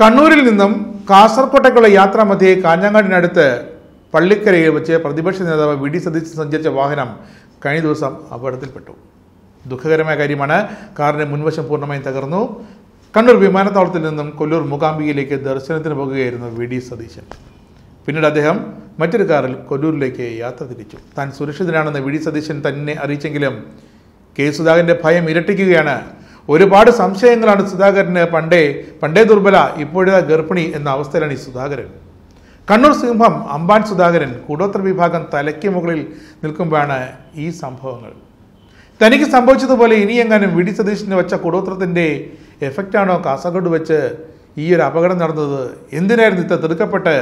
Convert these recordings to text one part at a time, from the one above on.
കണ്ണൂരിൽ നിന്നും കാസർകോട്ടേക്കുള്ള യാത്രാമധ്യേ കാഞ്ഞങ്ങാടിനടുത്ത് പള്ളിക്കരയിൽ വെച്ച് പ്രതിപക്ഷ നേതാവ് വി ഡി സതീശൻ സഞ്ചരിച്ച വാഹനം കഴിഞ്ഞ ദിവസം അപകടത്തിൽപ്പെട്ടു. ദുഃഖകരമായ കാര്യമാണ്. കാറിന്റെ മുൻവശം പൂർണമായും തകർന്നു. കണ്ണൂർ വിമാനത്താവളത്തിൽ നിന്നും കൊല്ലൂർ മൂകാംബികയിലേക്ക് ദർശനത്തിന് പോകുകയായിരുന്നു വി ഡി സതീശൻ. പിന്നീട് അദ്ദേഹം മറ്റൊരു കാറിൽ കൊല്ലൂരിലേക്ക് യാത്ര തിരിച്ചു. താൻ സുരക്ഷിതനാണെന്ന് വി ഡി സതീശൻ തന്നെ അറിയിച്ചെങ്കിലും കെ സുധാകരന്റെ ഭയം ഇരട്ടിക്കുകയാണ് ഒരുപാട് സംശയങ്ങളാണ് സുധാകരന് പണ്ടേ പണ്ടേ ദുർബല ഇപ്പോഴത്തെ ഗർഭിണി എന്ന അവസ്ഥയിലാണ് ഈ സുധാകരൻ. കണ്ണൂർ സിംഹം അമ്പാൻ സുധാകരൻ കൂടോത്ര വിഭാഗം തലയ്ക്ക് മുകളിൽ നിൽക്കുമ്പോഴാണ് ഈ സംഭവങ്ങൾ. തനിക്ക് സംഭവിച്ചതുപോലെ ഇനിയെങ്ങാനും വി ഡി സതീശന് വെച്ച കൂടോത്രത്തിന്റെ എഫക്റ്റാണോ കാസർഗോഡ് വെച്ച് ഈ ഒരു അപകടം നടന്നത്? എന്തിനായിരുന്നു ഇത്ര തിടുക്കപ്പെട്ട്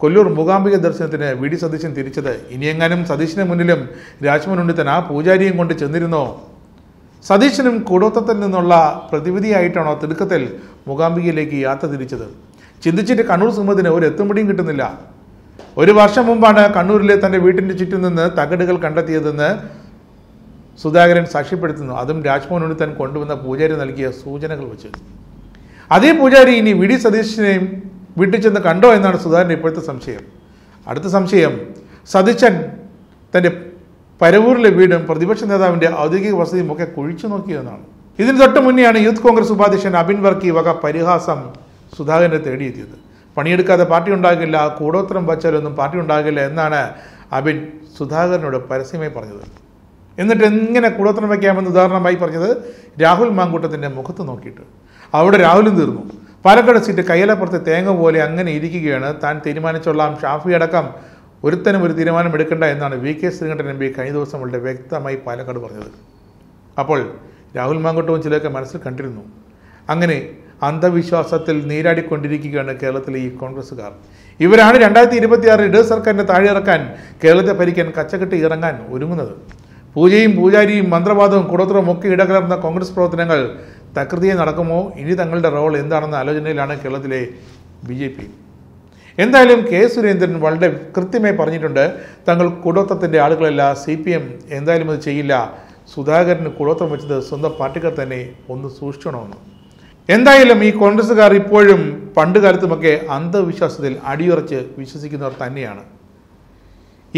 കൊല്ലൂർ മൂകാംബിക ദർശനത്തിന് വി ഡി സതീശൻ തിരിച്ചത്? ഇനിയെങ്ങാനും സതീശിന് മുന്നിലും രാജ്മോൻ ഉണ്ണിത്തൻ ആ പൂജാരിയും കൊണ്ട് ചെന്നിരുന്നോ? സതീശനും കൂടോത്തത്തിൽ നിന്നുള്ള പ്രതിവിധിയായിട്ടാണോ തിടുക്കത്തിൽ മൂകാംബികയിലേക്ക് യാത്ര തിരിച്ചത്? ചിന്തിച്ചിട്ട് കണ്ണൂർ സിംഹത്തിന് ഒരു എത്തുമ്പടിയും കിട്ടുന്നില്ല. ഒരു വർഷം മുമ്പാണ് കണ്ണൂരിലെ തന്റെ വീട്ടിന്റെ ചുറ്റും നിന്ന് തകടുകൾ കണ്ടെത്തിയതെന്ന് സുധാകരൻ സാക്ഷ്യപ്പെടുത്തുന്നു. അതും രാജ്മോഹൻ ഉണ്ണിത്തൻ കൊണ്ടുവന്ന പൂജാരി നൽകിയ സൂചനകൾ വെച്ച്. അതേ പൂജാരി ഇനി വി. ഡി. സതീശനെയും വീട്ടിൽ ചെന്ന് കണ്ടോ എന്നാണ് സുധാകരന്റെ ഇപ്പോഴത്തെ സംശയം. അടുത്ത സംശയം സതീശൻ തന്റെ പരവൂരിലെ വീടും പ്രതിപക്ഷ നേതാവിന്റെ ഔദ്യോഗിക വസതിയും ഒക്കെ കുഴിച്ചു നോക്കിയെന്നാണ് ഇതിന് തൊട്ട് മുന്നെയാണ് യൂത്ത് കോൺഗ്രസ് ഉപാധ്യക്ഷൻ അബിൻ വർക്കി വക പരിഹാസം സുധാകരനെ തേടിയെത്തിയത്. പണിയെടുക്കാതെ പാർട്ടി ഉണ്ടാകില്ല കൂടോത്രം വച്ചാലൊന്നും പാർട്ടി ഉണ്ടാകില്ല എന്നാണ് അബിൻ സുധാകരനോട് പരസ്യമായി പറഞ്ഞത്. എന്നിട്ട് എങ്ങനെ കൂടോത്രം വയ്ക്കാമെന്ന് ഉദാഹരണമായി പറഞ്ഞത് രാഹുൽ മാങ്കൂട്ടത്തിന്റെ മുഖത്ത് നോക്കിയിട്ട്. അവിടെ രാഹുലും തീർന്നു. പാലക്കാട് സീറ്റ് കയ്യലപ്പുറത്തെ തേങ്ങ പോലെ അങ്ങനെ ഇരിക്കുകയാണ് താൻ തീരുമാനിച്ചോളാം ഷാഫി അടക്കം ഒരുത്തനും ഒരു തീരുമാനം എടുക്കണ്ട എന്നാണ് V K Sreekandan M P കഴിഞ്ഞ ദിവസം വളരെ വ്യക്തമായി പാലക്കാട് പറഞ്ഞത്. അപ്പോൾ രാഹുൽ മാങ്കോട്ടവും ചിലരൊക്കെ മനസ്സിൽ കണ്ടിരുന്നു. അങ്ങനെ അന്ധവിശ്വാസത്തിൽ നീരാടിക്കൊണ്ടിരിക്കുകയാണ് കേരളത്തിലെ ഈ കോൺഗ്രസ്സുകാർ. ഇവരാണ് രണ്ടായിരത്തി ഇരുപത്തിയാറിൽ ഇടത് സർക്കാരിനെ താഴെ ഇറക്കാൻ കേരളത്തെ ഭരിക്കാൻ കച്ചകെട്ടി ഇറങ്ങാൻ ഒരുങ്ങുന്നത്. പൂജയും പൂജാരിയും മന്ത്രവാദവും കുടത്രവും ഒക്കെ ഇടകലർന്ന കോൺഗ്രസ് പ്രവർത്തനങ്ങൾ തകൃതിയെ നടക്കുമോ? ഇനി തങ്ങളുടെ റോൾ എന്താണെന്ന ആലോചനയിലാണ് കേരളത്തിലെ ബി ജെ പി. എന്തായാലും കെ സുരേന്ദ്രൻ വളരെ കൃത്യമായി പറഞ്ഞിട്ടുണ്ട് തങ്ങൾ കുടോത്തത്തിന്റെ ആളുകളല്ല സി പി എം എന്തായാലും അത് ചെയ്യില്ല. സുധാകരന് കുടോത്തം വെച്ചത് സ്വന്തം പാർട്ടിക്കാർ തന്നെ ഒന്ന് സൂക്ഷിക്കണമെന്ന് എന്തായാലും ഈ കോൺഗ്രസ്സുകാർ ഇപ്പോഴും പണ്ട് കാലത്തുമൊക്കെ അന്ധവിശ്വാസത്തിൽ അടിയുറച്ച് വിശ്വസിക്കുന്നവർ തന്നെയാണ്.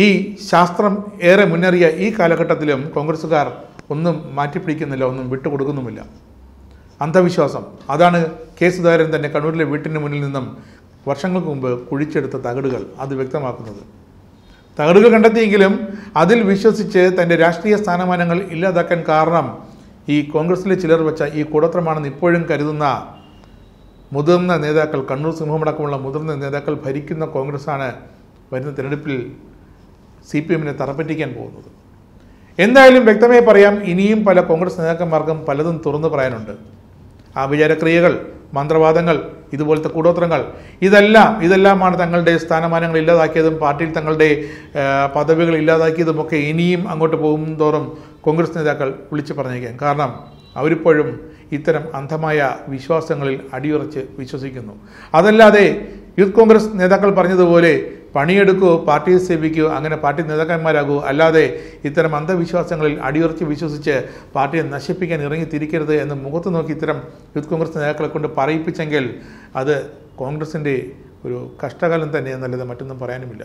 ഈ ശാസ്ത്രം ഏറെ മുന്നേറിയ ഈ കാലഘട്ടത്തിലും കോൺഗ്രസ്സുകാർ ഒന്നും മാറ്റിപ്പിടിക്കുന്നില്ല ഒന്നും വിട്ടുകൊടുക്കുന്നുമില്ല. അന്ധവിശ്വാസം അതാണ് കെ സുധാകരൻ തന്നെ കണ്ണൂരിലെ വീട്ടിന് മുന്നിൽ നിന്നും വർഷങ്ങൾക്ക് മുമ്പ് കുഴിച്ചെടുത്ത തകടുകൾ അത് വ്യക്തമാക്കുന്നത്. തകടുകൾ കണ്ടെത്തിയെങ്കിലും അതിൽ വിശ്വസിച്ച് തന്റെ രാഷ്ട്രീയ സ്ഥാനമാനങ്ങൾ ഇല്ലാതാക്കാൻ കാരണം ഈ കോൺഗ്രസിലെ ചിലർ വെച്ച ഈ കൂടത്രമാണെന്ന് ഇപ്പോഴും കരുതുന്ന മുതിർന്ന നേതാക്കൾ കണ്ണൂർ സിംഹമടക്കമുള്ള മുതിർന്ന നേതാക്കൾ ഭരിക്കുന്ന കോൺഗ്രസ്സാണ് വരുന്ന തിരഞ്ഞെടുപ്പിൽ സി പി എമ്മിനെ തറപ്പറ്റിക്കാൻ പോകുന്നത്. എന്തായാലും വ്യക്തമായി പറയാം ഇനിയും പല കോൺഗ്രസ് നേതാക്കന്മാർക്കും പലതും തുറന്നു പറയാനുണ്ട്. ആഭിചാരക്രിയകൾ മന്ത്രവാദങ്ങൾ ഇതുപോലത്തെ കൂടോത്രങ്ങൾ. ഇതെല്ലാം ഇതെല്ലാമാണ് തങ്ങളുടെ സ്ഥാനമാനങ്ങൾ ഇല്ലാതാക്കിയതും പാർട്ടിയിൽ തങ്ങളുടെ പദവികൾ ഇല്ലാതാക്കിയതുമൊക്കെ ഇനിയും അങ്ങോട്ട് പോകും തോറും കോൺഗ്രസ് നേതാക്കൾ വിളിച്ചു പറഞ്ഞേക്കാം കാരണം അവരിപ്പോഴും ഇത്തരം അന്ധമായ വിശ്വാസങ്ങളിൽ അടിയുറച്ച് വിശ്വസിക്കുന്നു. അതല്ലാതെ യൂത്ത് കോൺഗ്രസ് നേതാക്കൾ പറഞ്ഞതുപോലെ പണിയെടുക്കൂ പാർട്ടിയെ സേവിക്കൂ അങ്ങനെ പാർട്ടി നേതാക്കന്മാരാകൂ അല്ലാതെ ഇത്തരം അന്ധവിശ്വാസങ്ങളിൽ അടിയുറച്ച് വിശ്വസിച്ച് പാർട്ടിയെ നശിപ്പിക്കാൻ ഇറങ്ങി തിരിക്കരുത് എന്ന് മുഖത്ത് നോക്കി ഇത്തരം യൂത്ത് കോൺഗ്രസ് നേതാക്കളെ കൊണ്ട് പറയിപ്പിച്ചെങ്കിൽ അത് കോൺഗ്രസിന്റെ ഒരു കഷ്ടകാലം തന്നെ എന്നല്ലാതെ മറ്റൊന്നും പറയാനുമില്ല.